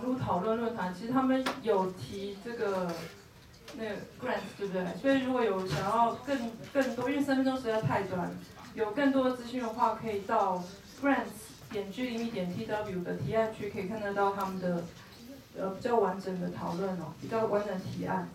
网络讨论论坛，其实他们有提这个那个 grant，对不对？所以如果有想要更更多，因为三分钟实在太短，有更多资讯的话，可以到 grants 点 G 零一点 TW 的提案区，可以看得到他们的呃比较完整的讨论哦，比较完整的提案。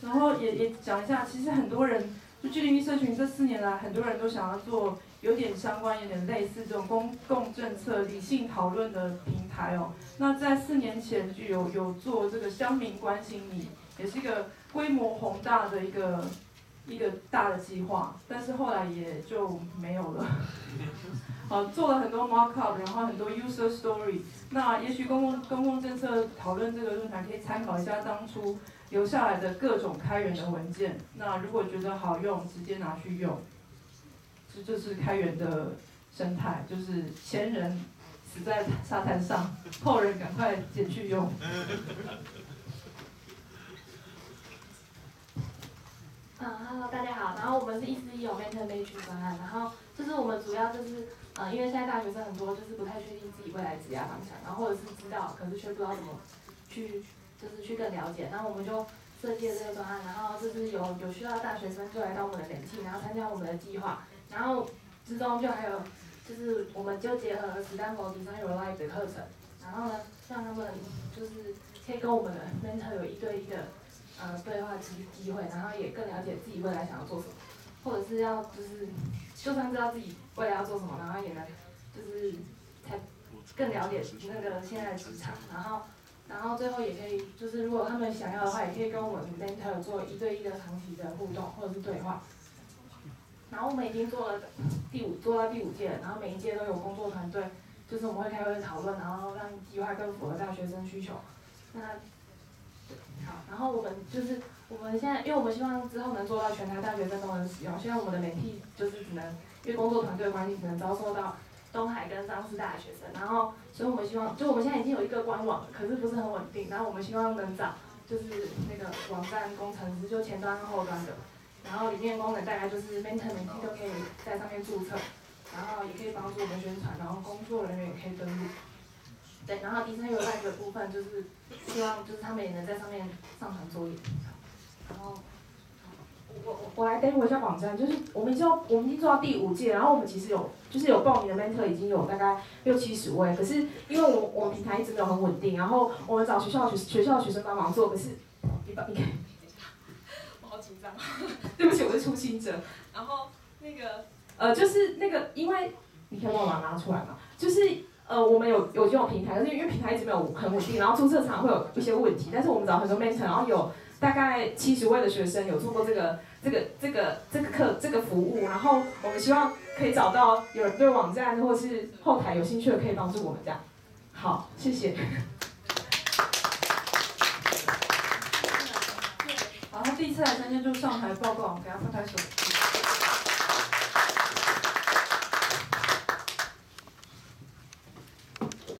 然后也也讲一下，其实很多人就 G 零一社群这四年来，很多人都想要做有点相关、有点类似这种公共政策理性讨论的平台哦。那在四年前就有有做这个乡民关心你，也是一个规模宏大的一个一个大的计划，但是后来也就没有了。好，做了很多 mock up，然后很多 user story。那也许公共公共政策讨论这个论坛可以参考一下当初。留下来的各种开源的文件，那如果觉得好用，直接拿去用。这就是开源的生态，就是前人死在沙滩上，后人赶快捡去用。嗯，Hello，大家好。然后我们是一思一有 Mentor 那一群方案，然后就是我们主要就是，嗯，因为现在大学生很多就是不太确定自己未来职业方向，然后或者是知道，可是却不知道怎么去。就是去更了解，然后我们就设计了这个方案，然后就是有有需要大学生就来到我们的联系，然后参加我们的计划，然后之中就还有就是我们就结合了史丹佛 Design Your Life 的课程，然后呢让他们就是可以跟我们的 mentor 有一对一的呃对话机机会，然后也更了解自己未来想要做什么，或者是要就是就算知道自己未来要做什么，然后也能就是才更了解那个现在的职场，然后。然后最后也可以，就是如果他们想要的话，也可以跟我们 mentor 做一对一的长期的互动或者是对话。然后我们已经做了第五，做到第五届，然后每一届都有工作团队，就是我们会开会讨论，然后让计划更符合大学生需求。那好，然后我们就是我们现在，因为我们希望之后能做到全台大学生都能使用，现在我们的媒体就是只能因为工作团队关系，只能招收到。东海跟张师大的学生，然后，所以我们希望，就我们现在已经有一个官网了，可是不是很稳定。然后我们希望能找，就是那个网站工程师，就前端跟后端的，然后里面功能大概就是 mentor 每天都可以在上面注册，然后也可以帮助我们宣传，然后工作人员也可以登录。对，然后第三有那个部分就是希望就是他们也能在上面上传作业，然后。我来等我一下网站，就是我们已经我们已经做到第五届，然后我们其实有就是有报名的 mentor 已经有大概六七十位，可是因为我我们平台一直没有很稳定，然后我们找学校学学校的学生帮忙做，可是你把你看，我好紧张，对不起，我是初心者。然后那个呃就是那个因为你可以帮我拿出来嘛，就是呃我们有有这种平台，可是因为平台一直没有很稳定，然后注册场会有一些问题，但是我们找很多 mentor，然后有大概七十位的学生有做过这个。这个这个这个课这个服务，然后我们希望可以找到有人对网站或是后台有兴趣的，可以帮助我们这样。好，谢谢。好，他第一次来参加就上台报告，给他拍拍手。